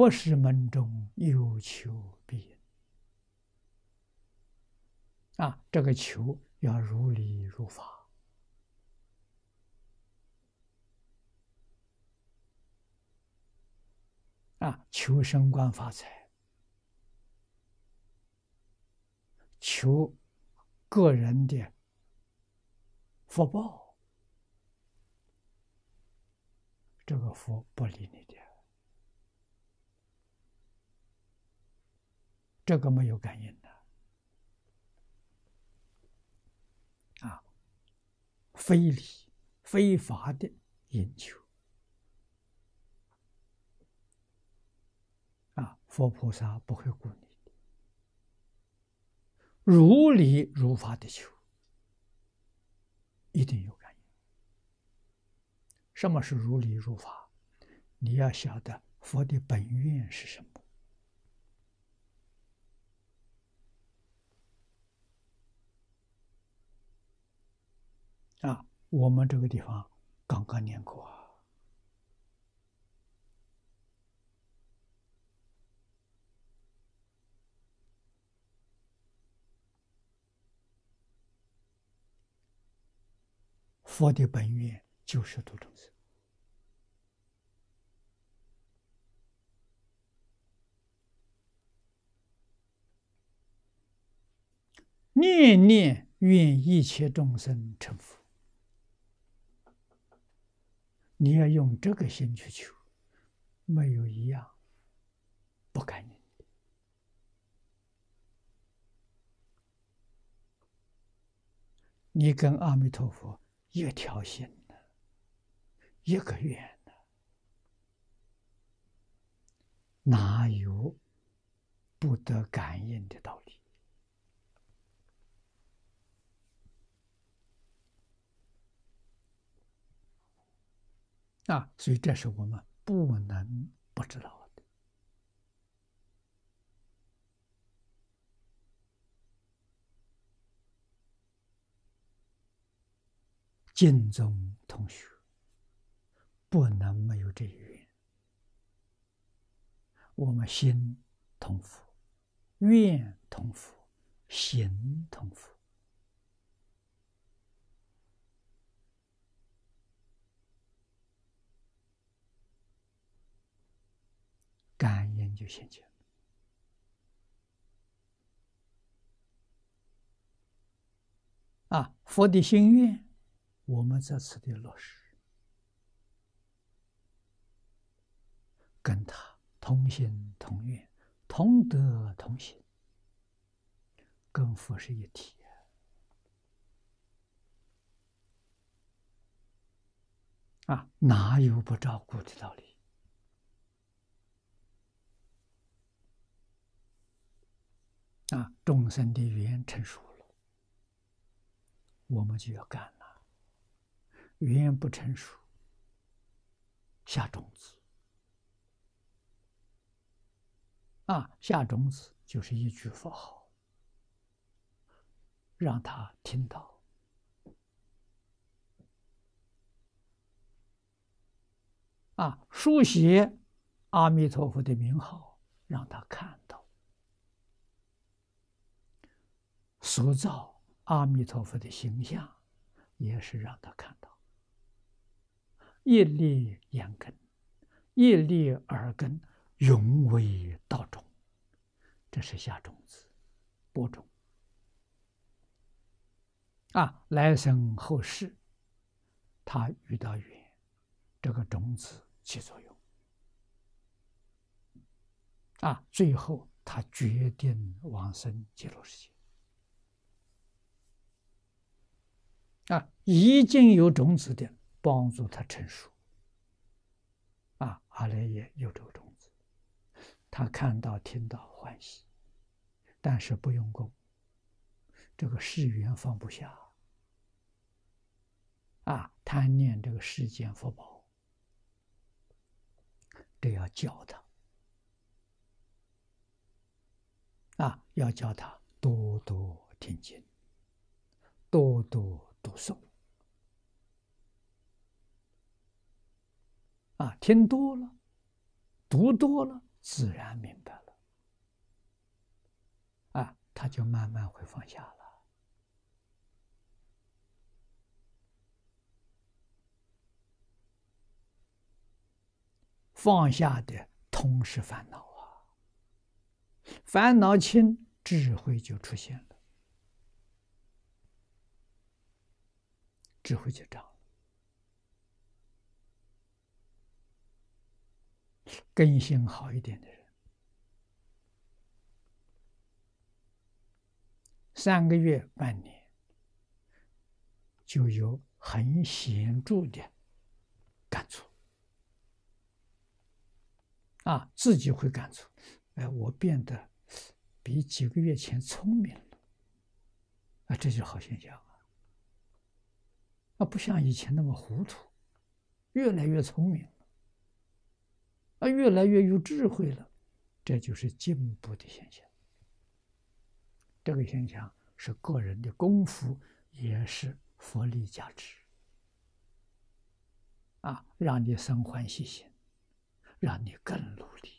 不是门中有求必应啊！这个求要如理如法啊，求升官发财，求个人的福报，这个福不理你的。这个没有感应的啊，非礼非法的引求啊，佛菩萨不会顾你的，如理如法的求，一定有感应。什么是如理如法？你要晓得佛的本愿是什么。啊，我们这个地方刚刚念过啊。佛的本愿就是度众生，念念愿一切众生成佛。你要用这个心去求，没有一样不感应的。你跟阿弥陀佛一条心的，一个愿的，哪有不得感应的道理？啊，所以这是我们不能不知道的。敬宗同学不能没有这一愿，我们心同福，愿同福，行同福。感应就现前啊！佛的心愿，我们这次的落实，跟他同心同愿，同德同行，跟佛是一体啊！哪有不照顾的道理？啊，众生的缘成熟了，我们就要干了。缘不成熟，下种子。啊，下种子就是一句佛号，让他听到。啊，书写阿弥陀佛的名号，让他看到。塑造阿弥陀佛的形象，也是让他看到一粒眼根，一粒耳根，永为道种。这是下种子，播种。啊，来生后世，他遇到缘，这个种子起作用。啊，最后他决定往生极乐世界。啊，已经有种子的帮助他成熟。啊，阿赖耶有这个种子，他看到、听到欢喜，但是不用功，这个世缘放不下。啊，贪念这个世间福报，这要教他。啊，要教他多多听经，多多。读诵啊，听多了，读多了，自然明白了，啊，他就慢慢会放下了。放下的同是烦恼啊，烦恼轻，智慧就出现了，智慧就长了。根性好一点的人，三个月、半年，就有很显著的感触。啊，自己会感触，哎，我变得比几个月前聪明了，啊，这就是好现象，啊，不像以前那么糊涂，越来越聪明了，啊，越来越有智慧了，这就是进步的现象。这个现象是个人的功夫，也是佛力加持，啊，让你生欢喜心。让你更努力，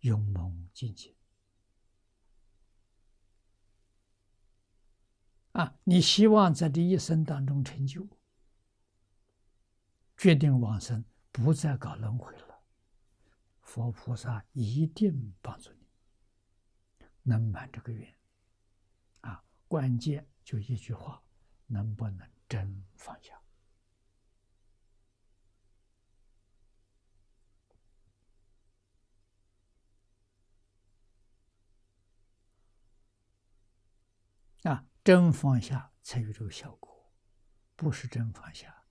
勇猛精进啊！你希望在这一生当中成就，决定往生，不再搞轮回了，佛菩萨一定帮助你，能满这个愿啊！关键就一句话：能不能真放下？啊，真放下才有这个效果，不是真放下，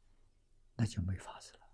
那就没法子了。